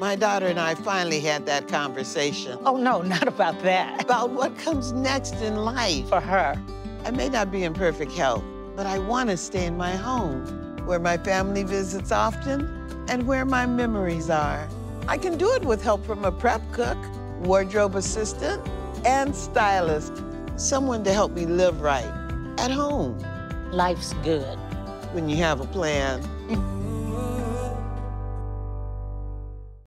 My daughter and I finally had that conversation Oh, no, not about that. about what comes next in life. For her. I may not be in perfect health, but I want to stay in my home, where my family visits often and where my memories are. I can do it with help from a prep cook, wardrobe assistant, and stylist. Someone to help me live right at home Life's good. when you have a plan.